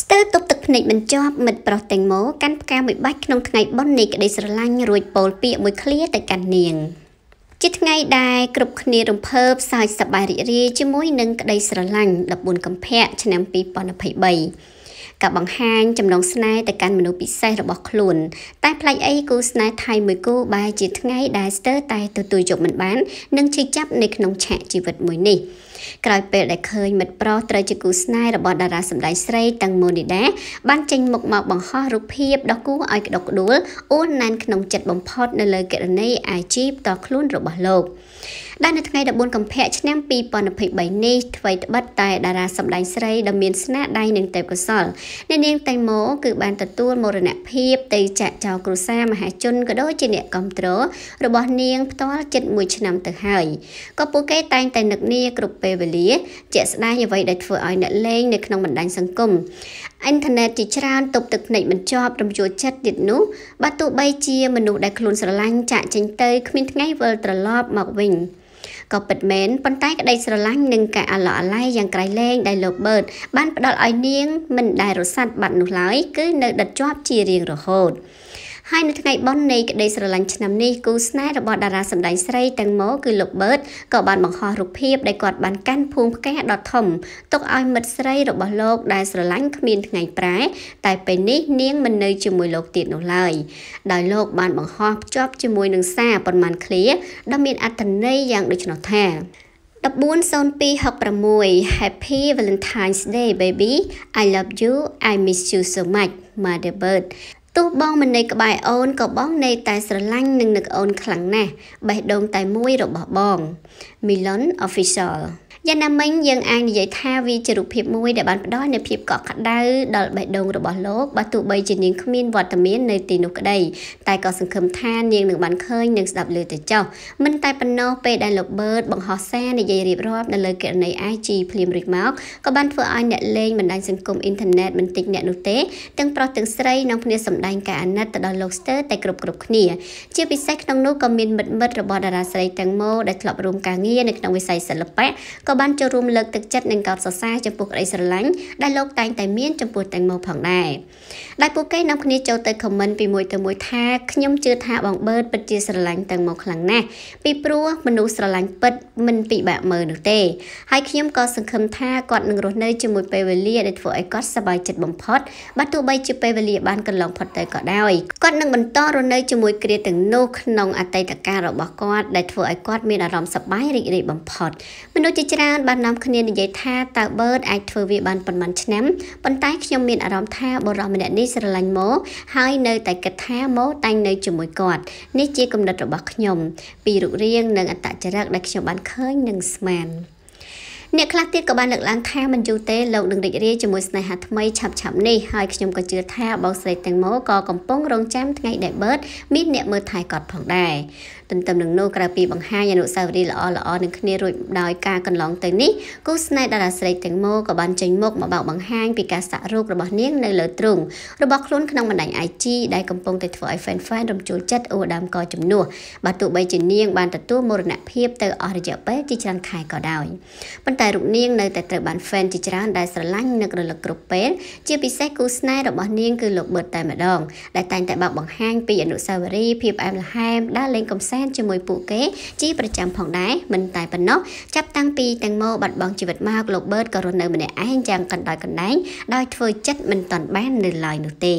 ស្ទើរទប់ទឹកភ្នែកមិនជាប់មិត្តប្រុសតេងម៉ូកាន់ផ្កាមួយបាច់ក្នុងថ្ងៃបុណ្យនៃក្តីស្រឡាញ់រួចពោលពាក្យមួយឃ្លាទៅកាន់នាងជាថ្ងៃដែលគ្រប់គ្នារំភើបសើចសប្បាយរីករាយជាមួយនឹងក្តីស្រឡាញ់14កុម្ភៈឆ្នាំ2023ការបង្ហាញចំណងស្នេហ៍ទៅកាន់មនុស្សពិសេសរបស់ខ្លួន តែផ្លេចអីគូស្នេហ៍ថៃមួយគូបែរជាថ្ងៃដែលស្ទើរតែទទួលយកមិនបាន និងជិះចាប់នៅក្នុងឆាកជីវិតមួយនេះ ក្រោយពេលដែលឃើញមិត្តប្រុសត្រូវជាគូស្នេហ៍របស់តារាសម្ដែងស្រីតាំងម៉ូនីដាបានចេញមុខមកបង្ហោះរូបភាពដ៏គួរឲ្យក្តុកក្តួលអួនណែនក្នុងចិត្តបំផុតនៅលើគណនី IG ផ្ទាល់ខ្លួនរបស់លោកដែលនៅថ្ងៃ14កុម្ភៈឆ្នាំ2023នេះអ្វីត្បិតតែតារាសម្ដែងស្រីដ៏មានស្នាដៃនិងទេពកោសលអ្នកនាងតេងម៉ូគឺបានទទួលមរណភាពទៅចាក់ចោលគ្រួសារមហាជនក៏ដូចជាអ្នកគ្រប់គ្រងរបស់នាងផ្ទាល់ជិត1ឆ្នាំទៅហើយក៏ពួកគេតែងតែនឹកនាគ្រប់ពេលវេលាជាក់ស្ដែងអ្វីដែលធ្វើឲ្យអ្នកលេងនៅក្នុងបណ្ដាញសង្គមអ៊ីនធឺណិតជាច្រើនទប់ទឹកភ្នែកមិនជាប់រំជួលចិត្តទៀតនោះបើទោះបីជាមនុស្សដែលខ្លួនស្រឡាញ់ចាក់ចេញទៅគ្មានថ្ងៃវិលត្រឡប់មកវិញក៏ពិតមែនប៉ុន្តែក្តីស្រឡាញ់និងការអាឡោះអាល័យយ៉ាងក្រៃលែងដែលលោកបឺតបានផ្ដល់ឲ្យនាងមិនដែលរសាត់បាត់នោះឡើយគឺនៅដិតជាប់ជារៀងរហូត ហើយនៅថ្ងៃបុណ្យនៃក្តីស្រឡាញ់ឆ្នាំនេះគូស្នេហ៍របស់តារាសម្ដែងស្រីទាំងម៉ូគឺលោកបឺតក៏បានបង្ហោះរូបភាពដែលគាត់បានកាន់ភូមិផ្កាដ៏ធំទុកឲ្យមិត្តស្រីរបស់លោកដែលស្រឡាញ់គ្មានថ្ងៃប្រែ តែពេលនេះនាងមិននៅជាមួយលោកទៀតនោះឡើយដោយលោកបានបង្ហោះភ្ជាប់ជាមួយនឹងសារប៉ុន្មានឃ្លាដ៏មានអត្ថន័យយ៉ាងដូចនោះថា140266 Happy Valentine's Day baby I love you I miss you so much Mother Bird ទោះបងមិននៅក្បែរអូនក៏បងនៅតែស្រឡាញ់និងនឹកអូនខ្លាំងណាស់បេះដូងតែមួយរបស់បង Milon Official យ៉ាងណាមិញយើងអាចនិយាយថាវាជារូបភាពមួយដែលបានផ្ដល់នូវភាពកក់ក្ដៅដល់បេះដូងរបស់លោកបើទោះបីជានាងគ្មានវត្តមាននៅទីនោះក្តីតែក៏សង្ឃឹមថានាងនឹងបានឃើញនិងស្ដាប់ឮទៅចុះមិនតែប៉ុណ្ណោះពេលដែលលោកបឺតបង្ហោះសារនិយាយរៀបរាប់នៅលើគណនី IG ភ្លាមរួចមកក៏បានធ្វើឲ្យអ្នកលេងបណ្ដាញសង្គមអ៊ីនធឺណិតមិនតិចអ្នកនោះទេទាំងប្រុសទាំងស្រីនាំគ្នាសម្ដែងការអាណិតទៅដល់លោកស្ទើតែគ្រប់គ្រប់គ្នា ជាពិសេសក្នុងនោះក៏មានមិត្តមិត្តរបស់តារាស្រីទាំងម៉ូដែលធ្លាប់រួមការងារនៅក្នុងវិស័យសិល្បៈក៏ក៏បានចូលរួមលើកទឹកចិត្តនិងកោតសរសើរចំពោះក្តីស្រឡាញ់ដែលលោកតែងតែមានចំពោះតេងម៉ូផងដែរដែលពួកគេនាំគ្នាចូលទៅខមមិនពីមួយទៅមួយថាខ្ញុំជឿថាបងបឺតពិតជាស្រឡាញ់តេងម៉ូខ្លាំងណាស់ពីព្រោះមនុស្សស្រឡាញ់ពិតមិនពិបាកមើលនោះទេហើយខ្ញុំក៏សង្ឃឹមថាគាត់នឹងរស់នៅជាមួយពេលវេលាដែលធ្វើឲ្យគាត់សប្បាយចិត្តបំផុតបើទោះបីជាពេលវេលាបានកន្លងផុតទៅក៏ដោយគាត់នឹងបន្តរស់នៅជាមួយគ្រាទាំងនោះក្នុងអតីតកាលរបស់គាត់ដែលធ្វើឲ្យគាត់មានអារម្មណ៍សប្បាយរីករាយបំផុតមនុស្សជាច្រើនច្រើនបាននាំគ្នានិយាយថាតើបឺតអាចធ្វើវាបានប៉ុន្មានឆ្នាំប៉ុន្តែខ្ញុំមានអារម្មណ៍ថាបុរសម្នាក់នេះស្រឡាញ់ម៉ូហើយនៅតែគិតថាម៉ូតែងនៅជាមួយគាត់នេះជាគំនិតរបស់ខ្ញុំ ពីរូបរាងនិងអត្តចរិតដែលខ្ញុំបានឃើញនិងស្មាន អ្នកខ្លះទៀតក៏បានលើកឡើងថាមិនយូរទេលោកនឹងរីករាយជាមួយស្នេហាថ្មីឆាប់ឆាប់នេះហើយខ្ញុំក៏ជឿថាបងស្រីទាំងម៉ូក៏កំពុងរងចាំថ្ងៃដែលបឺតមានអ្នកមើលថែគាត់ផងដែរទន្ទឹមនឹងនោះក្រៅពីបង្ហាញអនុស្សាវរីយ៍ល្អល្អនឹងគ្នារួចដោយការកន្លងទៅនេះគូស្នេហ៍តារាស្រីទាំងម៉ូក៏បានចេញមុខមកបោកបង្ហាញពីការសាក់រូបរបស់នាងនៅលើទ្រុងរបស់ខ្លួនក្នុងបណ្ដាញ IG ដែលកំពុងតែធ្វើឲ្យ fan fan រំជួលចិត្តអូដាមកជំនួសបើទោះបីជានាងបានទទួលមរណភាពទៅអស់រយៈពេលជាច្រើនខែក៏ដោយប៉ុន្តែរូបនាងនៅតែត្រូវបាន fan ជាច្រើនដែលស្រឡាញ់នឹករលឹកគ្រប់ពេលជាពិសេសគូស្នេហ៍របស់នាងគឺលោកបឺតតែម្ដងដែលតែងតែបោកបង្ហាញពីអនុស្សាវរីយ៍ភាពអែមល្ហែមដើរលេងកំសាន្តជាមួយពួកគេ ជាប្រចាំផងដែរមិនតែប៉ុណ្ណោះចាប់តាំងពីទាំងម៉ូបាត់បង់ជីវិតមកលោកបឺតក៏រស់នៅម្នាក់ឯងយ៉ាងកណ្ដោយកណ្ដែងដោយធ្វើចិត្តមិនតាន់បាននៅឡើយនោះទេ